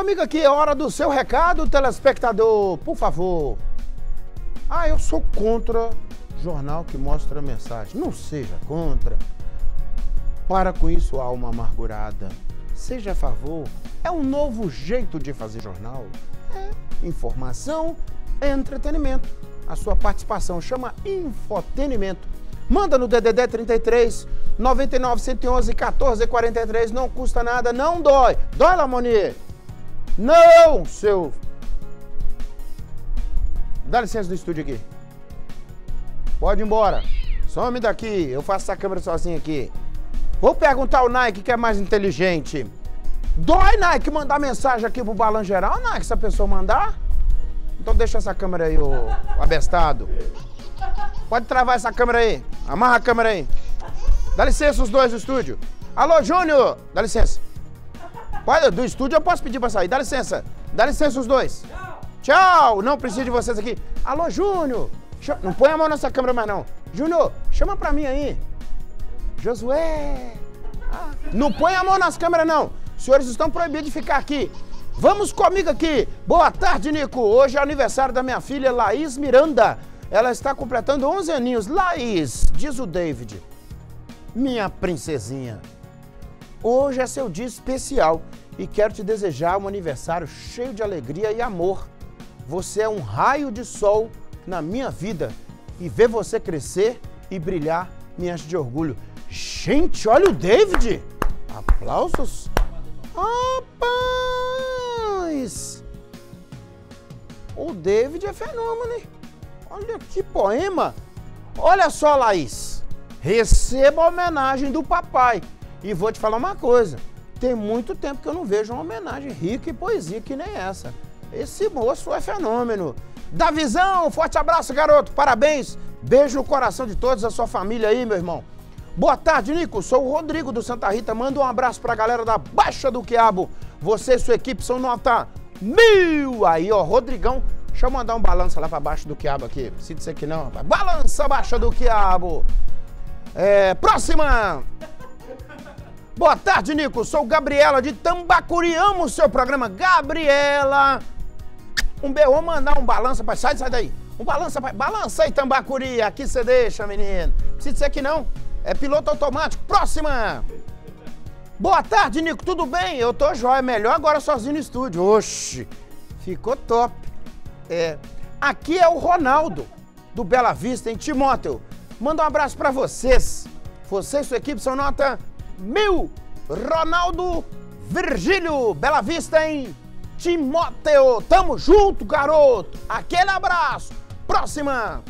Amigo, aqui é hora do seu recado, telespectador, por favor. Ah, eu sou contra jornal que mostra mensagem. Não seja contra. Para com isso, alma amargurada. Seja a favor. É um novo jeito de fazer jornal. É informação, é entretenimento. A sua participação chama infotenimento. Manda no DDD 33 99 111 14 43. Não custa nada, não dói. Dói, Lamoni? Não, seu. Dá licença do estúdio aqui. Pode ir embora. Some daqui. Eu faço essa câmera sozinho aqui. Vou perguntar ao Nike que é mais inteligente. Dói, Nike, mandar mensagem aqui pro Balan Geral, Nike, se a pessoa mandar? Então deixa essa câmera aí, ô abestado. Pode travar essa câmera aí. Amarra a câmera aí. Dá licença os dois do estúdio. Alô, Júnior! Dá licença. Pode, do estúdio eu posso pedir pra sair. Dá licença. Dá licença os dois. Tchau. Tchau. Não preciso de vocês aqui. Alô, Júnior. Não põe a mão nessa câmera mais não. Júnior, chama pra mim aí. Josué. Ah. Não põe a mão nas câmeras não. Os senhores estão proibidos de ficar aqui. Vamos comigo aqui. Boa tarde, Nico. Hoje é aniversário da minha filha Laís Miranda. Ela está completando 11 aninhos. Laís, diz o David. Minha princesinha. Hoje é seu dia especial e quero te desejar um aniversário cheio de alegria e amor. Você é um raio de sol na minha vida e ver você crescer e brilhar me enche de orgulho. Gente, olha o David! Aplausos! Rapaz! O David é fenômeno, hein? Olha que poema! Olha só, Laís! Receba a homenagem do papai. E vou te falar uma coisa: tem muito tempo que eu não vejo uma homenagem rica e poesia que nem essa. Esse moço é fenômeno. Da visão, forte abraço, garoto. Parabéns. Beijo no coração de todos, a sua família aí, meu irmão. Boa tarde, Nico. Sou o Rodrigo do Santa Rita. Manda um abraço pra galera da Baixa do Quiabo. Você e sua equipe são nota mil. Aí, ó, Rodrigão. Deixa eu mandar um balanço lá pra baixo do quiabo aqui. Se disser que não, rapaz. Balança baixa do quiabo. É, próxima. Boa tarde, Nico. Sou Gabriela de Tambacuri. Amo o seu programa. Gabriela. Um beijo. Vou mandar um balança pra. Sai, sai daí. Um balança pra. Balança aí, Tambacuri. Aqui você deixa, menino. Precisa dizer que não. É piloto automático. Próxima. Boa tarde, Nico. Tudo bem? Eu tô jóia. Melhor agora sozinho no estúdio. Oxi. Ficou top. É. Aqui é o Ronaldo, do Bela Vista, em Timóteo. Manda um abraço para vocês. Você e sua equipe são nota mil. Ronaldo Virgílio, Bela Vista em Timóteo. Tamo junto, garoto. Aquele abraço. Próxima.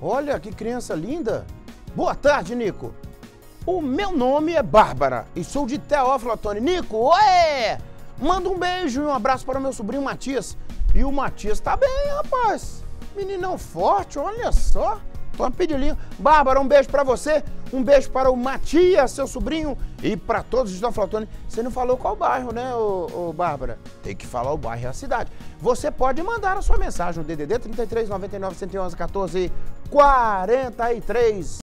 Olha que criança linda. Boa tarde, Nico. O meu nome é Bárbara e sou de Teófilo Antônio. Nico, oi! Manda um beijo e um abraço para o meu sobrinho Matias. E o Matias tá bem, rapaz. Meninão forte, olha só. Toma pedilinho. Bárbara, um beijo para você. Um beijo para o Matias, seu sobrinho. E para todos estão falando. Você não falou qual bairro, né, ô, ô, Bárbara? Tem que falar o bairro e a cidade. Você pode mandar a sua mensagem no DDD 33 99 111 14 43.